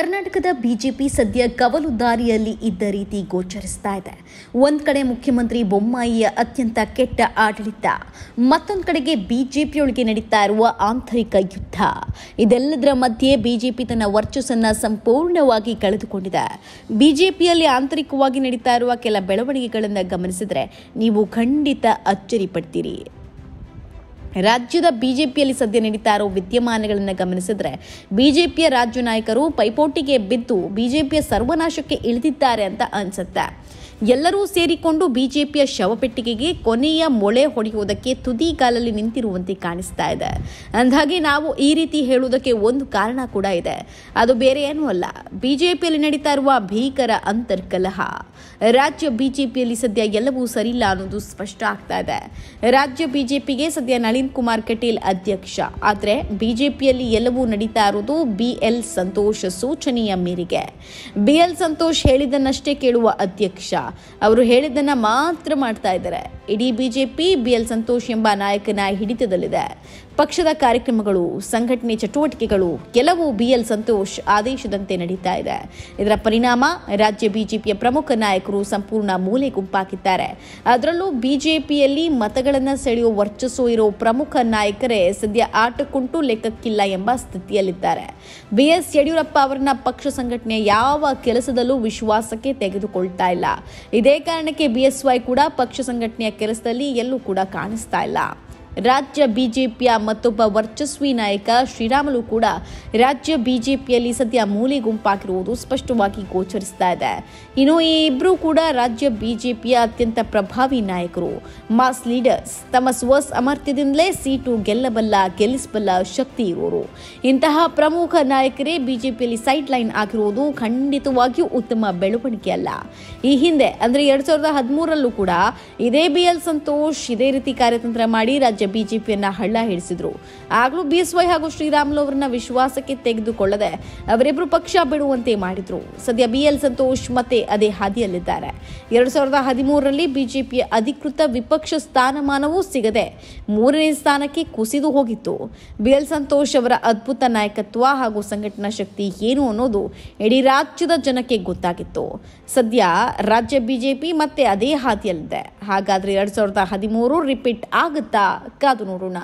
ಕರ್ನಾಟಕದ ಬಿಜೆಪಿ ಸದ್ಯ ಕವಲು ದಾರಿಯಲ್ಲಿ ಇದ್ದ ರೀತಿ ಗೋಚರಿಸ್ತಾ ಇದೆ. ಒಂದ್ ಕಡೆ ಮುಖ್ಯಮಂತ್ರಿ ಬೊಮ್ಮಾಯಿಯ ಅತ್ಯಂತ ಕೆಟ್ಟ ಆಡಳಿತ, ಮತ್ತೊಂದು ಕಡೆಗೆ ಬಿಜೆಪಿಯೊಳಗೆ ನಡೀತಾ ಇರುವ ಆಂತರಿಕ ಯುದ್ಧ. ಇದೆಲ್ಲದರ ಮಧ್ಯೆ ಬಿಜೆಪಿ ತನ್ನ ವರ್ಚಸ್ಸನ್ನ ಸಂಪೂರ್ಣವಾಗಿ ಕಳೆದುಕೊಂಡಿದೆ. ಬಿಜೆಪಿಯಲ್ಲಿ ಆಂತರಿಕವಾಗಿ ನಡೀತಾ ಇರುವ ಕೆಲ ಬೆಳವಣಿಗೆಗಳನ್ನು ಗಮನಿಸಿದ್ರೆ ನೀವು ಖಂಡಿತ ಅಚ್ಚರಿ ಪಡ್ತೀರಿ. ರಾಜ್ಯದ ಬಿಜೆಪಿಯಲ್ಲಿ ಸದ್ಯ ನಡೀತಾ ಇರೋ ವಿದ್ಯಮಾನಗಳನ್ನು ಗಮನಿಸಿದ್ರೆ ಬಿಜೆಪಿಯ ರಾಜ್ಯ ನಾಯಕರು ಪೈಪೋಟಿಗೆ ಬಿದ್ದು ಬಿಜೆಪಿಯ ಸರ್ವನಾಶಕ್ಕೆ ಇಳಿದಿದ್ದಾರೆ ಅಂತ ಅನ್ಸುತ್ತೆ. ಎಲ್ಲರೂ ಸೇರಿಕೊಂಡು ಬಿಜೆಪಿಯ ಶವಪೆಟ್ಟಿಗೆಗೆ ಕೊನೆಯ ಮೊಳೆ ಹೊಡೆಯುವುದಕ್ಕೆ ತುದಿಗಾಲಲ್ಲಿ ನಿಂತಿರುವಂತೆ ಕಾಣಿಸ್ತಾ ಇದೆ. ಅಂದಾಗೆ ನಾವು ಈ ರೀತಿ ಹೇಳುವುದಕ್ಕೆ ಒಂದು ಕಾರಣ ಕೂಡ ಇದೆ. ಅದು ಬೇರೆ ಏನೂ ಅಲ್ಲ. ಬಿಜೆಪಿಯಲ್ಲಿ ನಡೀತಾ ಇರುವ ಭೀಕರ ಅಂತರ್ಕಲಹ. ರಾಜ್ಯ ಬಿಜೆಪಿಯಲ್ಲಿ ಸದ್ಯ ಎಲ್ಲವೂ ಸರಿಯಿಲ್ಲ ಅನ್ನೋದು ಸ್ಪಷ್ಟ ಆಗ್ತಾ ಇದೆ. ರಾಜ್ಯ ಬಿಜೆಪಿಗೆ ಸದ್ಯ ನಳಿನ್ ಕುಮಾರ್ ಕಟೀಲ್ ಅಧ್ಯಕ್ಷ. ಆದರೆ ಬಿಜೆಪಿಯಲ್ಲಿ ಎಲ್ಲವೂ ನಡೀತಾ ಇರುವುದು ಬಿಎಲ್ ಸಂತೋಷ್ ಸೂಚನೆಯ ಮೇರೆಗೆ. ಬಿಎಲ್ ಸಂತೋಷ್ ಹೇಳಿದನ್ನಷ್ಟೇ ಕೇಳುವ ಅಧ್ಯಕ್ಷ. ಅವರು ಹೇಳಿದ್ದನ್ನ ಮಾತ್ರ ಮಾಡ್ತಾ ಇದ್ದಾರೆ. ಇಡೀ ಬಿಜೆಪಿ, ಬಿಎಲ್ ಸಂತೋಷ್ ಎಂಬ ನಾಯಕನ ಹಿಡಿತದಲ್ಲಿದೆ. ಪಕ್ಷದ ಕಾರ್ಯಕ್ರಮಗಳು, ಸಂಘಟನೆ ಚಟುವಟಿಕೆಗಳು, ಕೆಲವು ಬಿಎಲ್ ಸಂತೋಷ್ ಆದೇಶದಂತೆ ನಡೀತಾ ಇದೆ. ಇದರ ಪರಿಣಾಮ ರಾಜ್ಯ ಬಿಜೆಪಿಯ ಪ್ರಮುಖ ನಾಯಕರು ಸಂಪೂರ್ಣ ಮೂಲೆ ಗುಂಪಾಕಿದ್ದಾರೆ ಅದರಲ್ಲೂ ಬಿಜೆಪಿಯಲ್ಲಿ ಮತಗಳನ್ನು ಸೆಳೆಯುವ ವರ್ಚಸ್ಸು ಇರೋ ಪ್ರಮುಖ ನಾಯಕರೇ ಸದ್ಯ ಆಟಕ್ಕುಂಟು ಲೆಕ್ಕಕ್ಕಿಲ್ಲ ಎಂಬ ಸ್ಥಿತಿಯಲ್ಲಿದ್ದಾರೆ. ಬಿಎಸ್ ಯಡಿಯೂರಪ್ಪ ಅವರನ್ನ ಪಕ್ಷ ಸಂಘಟನೆ ಯಾವ ಕೆಲಸದಲ್ಲೂ ವಿಶ್ವಾಸಕ್ಕೆ ತೆಗೆದುಕೊಳ್ತಾ ಇಲ್ಲ. ಇದೇ ಕಾರಣಕ್ಕೆ ಬಿಎಸ್ವೈ ಕೂಡ ಪಕ್ಷ ಸಂಘಟನೆಯ ಕೆಲಸದಲ್ಲಿ ಎಲ್ಲೂ ಕೂಡ ಕಾಣಿಸ್ತಾ ಇಲ್ಲ. ರಾಜ್ಯ ಬಿಜೆಪಿಯ ಮತ್ತೊಬ್ಬ ವರ್ಚಸ್ವಿ ನಾಯಕ ಶ್ರೀರಾಮುಲು ಕೂಡ ರಾಜ್ಯ ಬಿಜೆಪಿಯಲ್ಲಿ ಸದ್ಯ ಮೂಲೆ ಗುಂಪಾಗಿರುವುದು ಸ್ಪಷ್ಟವಾಗಿ ಗೋಚರಿಸ್ತಾ ಇದೆ. ಇನ್ನು ಈ ಇಬ್ಬರು ಕೂಡ ರಾಜ್ಯ ಬಿಜೆಪಿಯ ಅತ್ಯಂತ ಪ್ರಭಾವಿ ನಾಯಕರು. ಮಾಸ್ ಲೀಡರ್ಸ್ ತಮ್ಮ ಸ್ವ ಸಾಮರ್ಥ್ಯದಿಂದಲೇ ಸೀಟು ಗೆಲ್ಲಬಲ್ಲ, ಗೆಲ್ಲಿಸಬಲ್ಲ ಶಕ್ತಿ ಇರೋರು. ಇಂತಹ ಪ್ರಮುಖ ನಾಯಕರೇ ಬಿಜೆಪಿಯಲ್ಲಿ ಸೈಡ್ ಲೈನ್ ಆಗಿರುವುದು ಖಂಡಿತವಾಗಿಯೂ ಉತ್ತಮ ಬೆಳವಣಿಗೆ ಅಲ್ಲ. ಈ ಹಿಂದೆ ಅಂದ್ರೆ ಎರಡ್ ಸಾವಿರದ ಹದಿಮೂರಲ್ಲೂ ಕೂಡ ಇದೇ ಬಿ ಎಲ್ ಸಂತೋಷ್ ಇದೇ ರೀತಿ ಕಾರ್ಯತಂತ್ರ ಮಾಡಿ ರಾಜ್ಯ ಬಿಜೆಪಿಯನ್ನ ಹಳ್ಳ ಹಿಡಿಸಿದ್ರು. ಆಗಲೂ ಬಿಎಸ್ವೈ ಹಾಗೂ ಶ್ರೀರಾಮುಲು ಅವರನ್ನ ವಿಶ್ವಾಸಕ್ಕೆ ತೆಗೆದುಕೊಳ್ಳದೆ ಅವರಿಬ್ಬರು ಪಕ್ಷ ಬಿಡುವಂತೆ ಮಾಡಿದ್ರು. ಸದ್ಯ ಬಿಎಲ್ ಸಂತೋಷ್ ಮತ್ತೆ ಅದೇ ಹಾದಿಯಲ್ಲಿದ್ದಾರೆ. ಎರಡ್ ಸಾವಿರದ ಹದಿಮೂರರಲ್ಲಿ ಬಿಜೆಪಿಯ ಅಧಿಕೃತ ವಿಪಕ್ಷ ಸ್ಥಾನಮಾನವೂ ಸಿಗದೆ ಮೂರನೇ ಸ್ಥಾನಕ್ಕೆ ಕುಸಿದು ಹೋಗಿತ್ತು. ಬಿಎಲ್ ಸಂತೋಷ್ ಅವರ ಅದ್ಭುತ ನಾಯಕತ್ವ ಹಾಗೂ ಸಂಘಟನಾ ಶಕ್ತಿ ಏನು ಅನ್ನೋದು ಇಡೀ ರಾಜ್ಯದ ಜನಕ್ಕೆ ಗೊತ್ತಾಗಿತ್ತು. ಸದ್ಯ ರಾಜ್ಯ ಬಿಜೆಪಿ ಮತ್ತೆ ಅದೇ ಹಾದಿಯಲ್ಲಿದೆ. ಹಾಗಾದ್ರೆ ಎರಡು ಸಾವಿರದ ಹದಿಮೂರು ರಿಪೀಟ್ ಆಗುತ್ತಾ? ಕಾದು ನೋಡೋಣ.